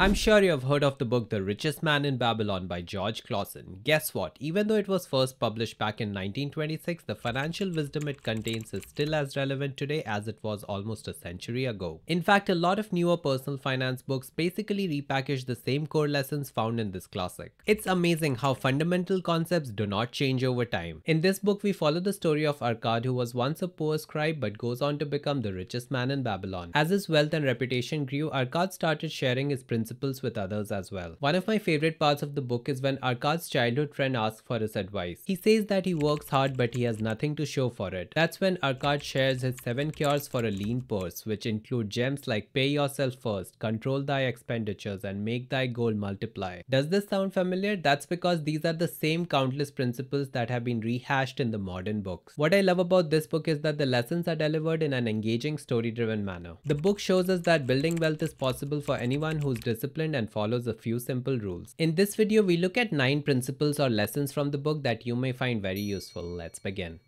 I'm sure you have heard of the book The Richest Man in Babylon by George Clason. Guess what? Even though it was first published back in 1926, the financial wisdom it contains is still as relevant today as it was almost a century ago. In fact, a lot of newer personal finance books basically repackage the same core lessons found in this classic. It's amazing how fundamental concepts do not change over time. In this book, we follow the story of Arkad who was once a poor scribe but goes on to become the richest man in Babylon. As his wealth and reputation grew, Arkad started sharing his principles principles with others as well. One of my favorite parts of the book is when Arkad's childhood friend asks for his advice. He says that he works hard but he has nothing to show for it. That's when Arkad shares his 7 cures for a lean purse which include gems like pay yourself first, control thy expenditures and make thy goal multiply. Does this sound familiar? That's because these are the same countless principles that have been rehashed in the modern books. What I love about this book is that the lessons are delivered in an engaging story driven manner. The book shows us that building wealth is possible for anyone who's disciplined and follows a few simple rules. In this video, we look at 9 principles or lessons from the book that you may find very useful. Let's begin.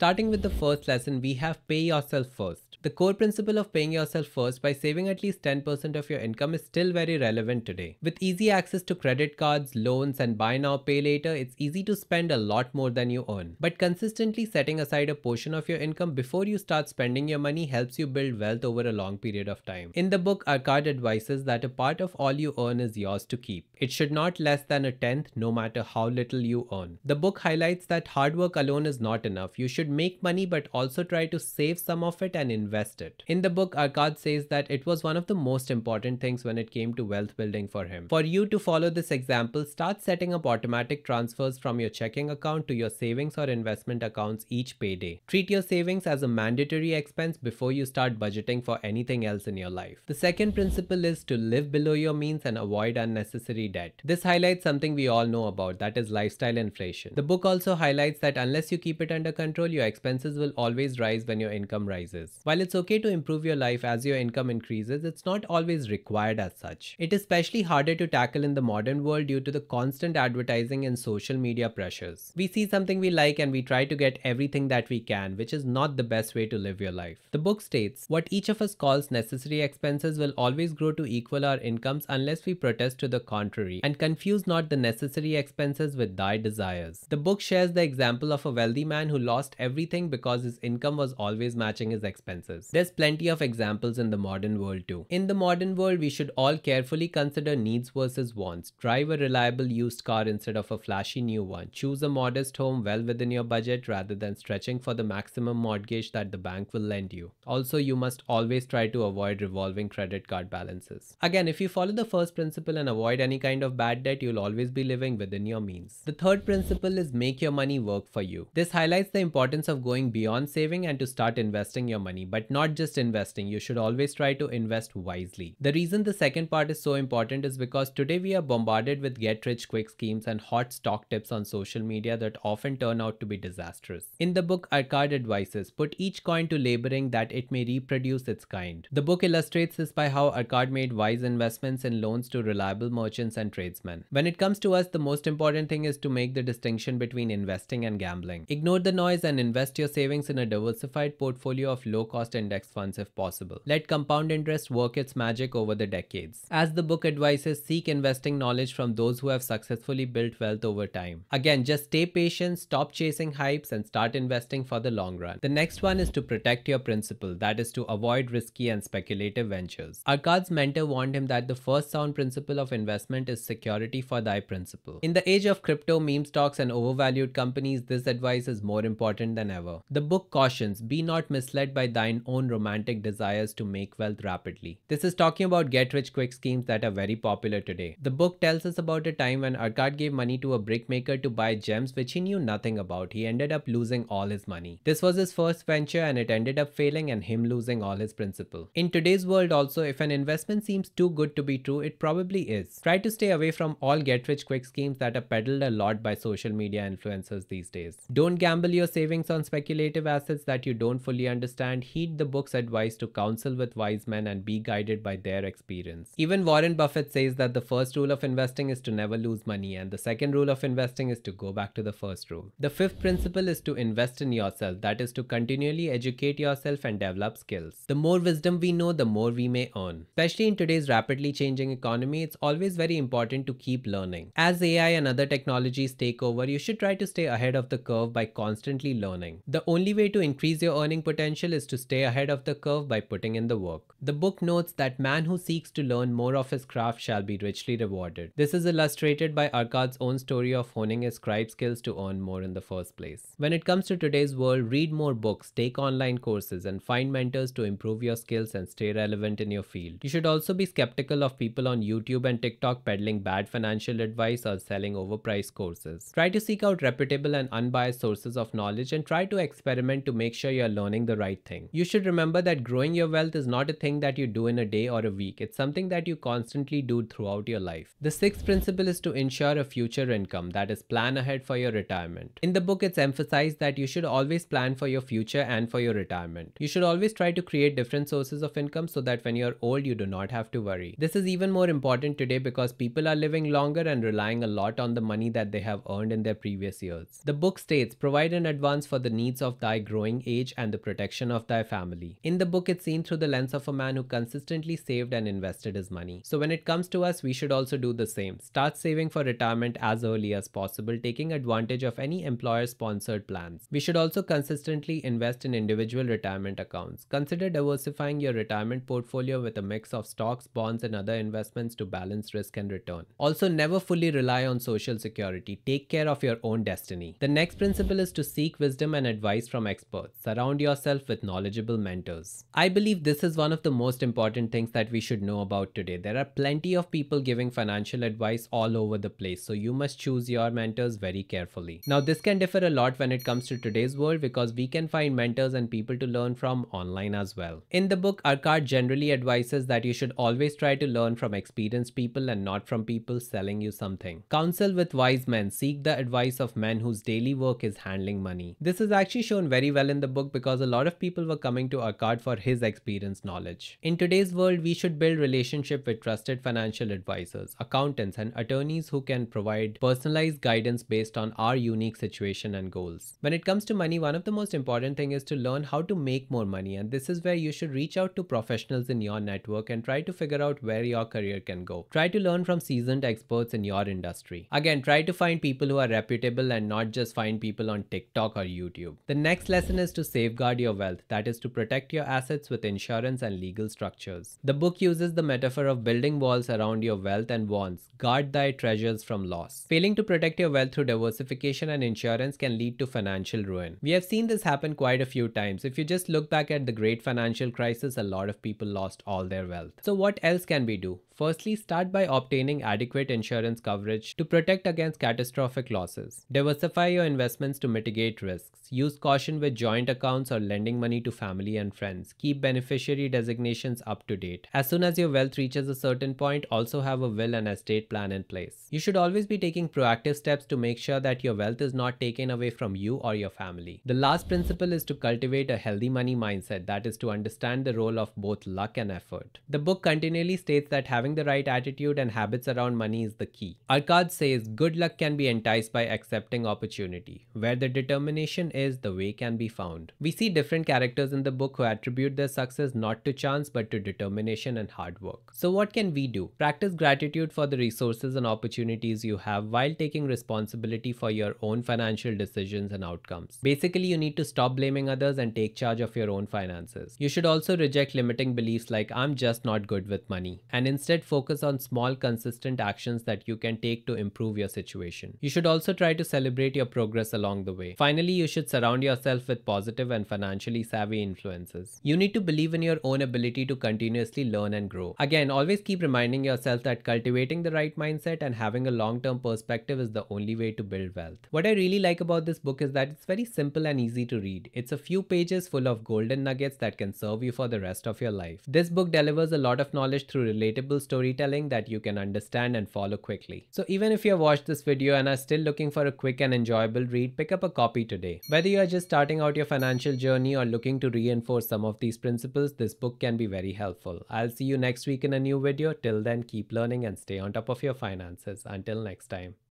Starting with the first lesson, we have pay yourself first. The core principle of paying yourself first by saving at least 10% of your income is still very relevant today. With easy access to credit cards, loans, and buy now, pay later, it's easy to spend a lot more than you earn. But consistently setting aside a portion of your income before you start spending your money helps you build wealth over a long period of time. In the book, Arkad advises that a part of all you earn is yours to keep. It should not less than a tenth no matter how little you earn. The book highlights that hard work alone is not enough. You should make money but also try to save some of it and invest it. In the book, Arkad says that it was one of the most important things when it came to wealth building for him. For you to follow this example, start setting up automatic transfers from your checking account to your savings or investment accounts each payday. Treat your savings as a mandatory expense before you start budgeting for anything else in your life. The second principle is to live below your means and avoid unnecessary debt. This highlights something we all know about, that is lifestyle inflation. The book also highlights that unless you keep it under control, your expenses will always rise when your income rises. While it's okay to improve your life as your income increases, it's not always required as such. It is especially harder to tackle in the modern world due to the constant advertising and social media pressures. We see something we like and we try to get everything that we can, which is not the best way to live your life. The book states, what each of us calls necessary expenses will always grow to equal our incomes unless we protest to the contrary, and confuse not the necessary expenses with thy desires. The book shares the example of a wealthy man who lost everything because his income was always matching his expenses. There's plenty of examples in the modern world too. In the modern world, we should all carefully consider needs versus wants. Drive a reliable used car instead of a flashy new one. Choose a modest home well within your budget rather than stretching for the maximum mortgage that the bank will lend you. Also, you must always try to avoid revolving credit card balances. Again, if you follow the first principle and avoid any kind of bad debt, you'll always be living within your means. The third principle is make your money work for you. This highlights the importance of going beyond saving and to start investing your money, but not just investing. You should always try to invest wisely. The reason the second part is so important is because today we are bombarded with get rich quick schemes and hot stock tips on social media that often turn out to be disastrous. In the book Arkad advises, put each coin to laboring that it may reproduce its kind. The book illustrates this by how Arkad made wise investments in loans to reliable merchants and tradesmen. When it comes to us, the most important thing is to make the distinction between investing and gambling. Ignore the noise and invest your savings in a diversified portfolio of low cost index funds if possible. Let compound interest work its magic over the decades. As the book advises, seek investing knowledge from those who have successfully built wealth over time. Again, just stay patient, stop chasing hypes and start investing for the long run. The next one is to protect your principal, that is to avoid risky and speculative ventures. Arkad's mentor warned him that the first sound principle of investment is security for thy principal. In the age of crypto, meme stocks and overvalued companies, this advice is more important than ever. The book cautions, be not misled by thine own romantic desires to make wealth rapidly. This is talking about get rich quick schemes that are very popular today. The book tells us about a time when Arkad gave money to a brickmaker to buy gems which he knew nothing about. He ended up losing all his money. This was his first venture and it ended up failing and him losing all his principal. In today's world also, if an investment seems too good to be true, it probably is. Try to stay away from all get rich quick schemes that are peddled a lot by social media influencers these days. Don't gamble your savings on speculative assets that you don't fully understand, heed the book's advice to counsel with wise men and be guided by their experience. Even Warren Buffett says that the first rule of investing is to never lose money, and the second rule of investing is to go back to the first rule. The fifth principle is to invest in yourself, that is to continually educate yourself and develop skills. The more wisdom we know, the more we may earn. Especially in today's rapidly changing economy, it's always very important to keep learning. As AI and other technologies take over, you should try to stay ahead of the curve by constantly learning. The only way to increase your earning potential is to stay ahead of the curve by putting in the work. The book notes that man who seeks to learn more of his craft shall be richly rewarded. This is illustrated by Arkad's own story of honing his scribe skills to earn more in the first place. When it comes to today's world, read more books, take online courses, and find mentors to improve your skills and stay relevant in your field. You should also be skeptical of people on YouTube and TikTok peddling bad financial advice or selling overpriced courses. Try to seek out reputable and unbiased sources of knowledge and try to experiment to make sure you're learning the right thing. You should remember that growing your wealth is not a thing that you do in a day or a week. It's something that you constantly do throughout your life. The sixth principle is to ensure a future income, that is plan ahead for your retirement. In the book, it's emphasized that you should always plan for your future and for your retirement. You should always try to create different sources of income so that when you're old, you do not have to worry. This is even more important today because people are living longer and relying a lot on the money that they have earned in their previous years. The book states provide an advance for the needs of thy growing age and the protection of thy family. In the book, it's seen through the lens of a man who consistently saved and invested his money. So when it comes to us, we should also do the same. Start saving for retirement as early as possible, taking advantage of any employer sponsored plans. We should also consistently invest in individual retirement accounts. Consider diversifying your retirement portfolio with a mix of stocks, bonds, and other investments to balance risk and return. Also, never fully rely on social security. Take care of your own destiny. The next principle is to seek wisdom and advice from experts. Surround yourself with knowledgeable mentors. I believe this is one of the most important things that we should know about today. There are plenty of people giving financial advice all over the place, so you must choose your mentors very carefully. Now, this can differ a lot when it comes to today's world because we can find mentors and people to learn from online as well. In the book, Arkad generally advises that you should always try to learn from experienced people and not from people selling you something. Counsel with wise men, seek the advice of men whose daily work is handling money. This is actually shown very well in the book because a lot of people were coming to Arkad for his experience knowledge. In today's world, we should build relationship with trusted financial advisors, accountants, and attorneys who can provide personalized guidance based on our unique situation and goals. When it comes to money, one of the most important thing is to learn how to make more money, and this is where you should reach out to professionals in your network and try to figure out where your career can go. Try to learn from seasoned experts in your industry. Again, try to find people who are reputable and not just find people on TikTok or YouTube. The next lesson is to safeguard your wealth, that is to protect your assets with insurance and legal structures. The book uses the metaphor of building walls around your wealth and wants, guard thy treasures from loss. Failing to protect your wealth through diversification and insurance can lead to financial ruin. We have seen this happen quite a few times. If you just look back at the great financial crisis, a lot of people lost all their wealth. So what else can we do? Firstly, start by obtaining adequate insurance coverage to protect against catastrophic losses. Diversify your investments to mitigate risks. Use caution with joint accounts or lending money to family and friends. Keep beneficiary designations up to date. As soon as your wealth reaches a certain point, also have a will and estate plan in place. You should always be taking proactive steps to make sure that your wealth is not taken away from you or your family. The last principle is to cultivate a healthy money mindset, that is to understand the role of both luck and effort. The book continually states that having the right attitude and habits around money is the key. Arkad says good luck can be enticed by accepting opportunity. Where the determination is, the way can be found. We see different characters in the book who attribute their success not to chance but to determination and hard work. So what can we do? Practice gratitude for the resources and opportunities you have while taking responsibility for your own financial decisions and outcomes. Basically, you need to stop blaming others and take charge of your own finances. You should also reject limiting beliefs like I'm just not good with money and instead focus on small consistent actions that you can take to improve your situation. You should also try to celebrate your progress along the way. Finally, you should surround yourself with positive and financially savvy influences. You need to believe in your own ability to continuously learn and grow. Again, always keep reminding yourself that cultivating the right mindset and having a long-term perspective is the only way to build wealth. What I really like about this book is that it's very simple and easy to read. It's a few pages full of golden nuggets that can serve you for the rest of your life. This book delivers a lot of knowledge through relatable storytelling that you can understand and follow quickly. So even if you have watched this video and are still looking for a quick and enjoyable read, pick up a copy today. Whether you are just starting out your financial journey or looking to reinforce some of these principles, this book can be very helpful. I'll see you next week in a new video. Till then, keep learning and stay on top of your finances. Until next time.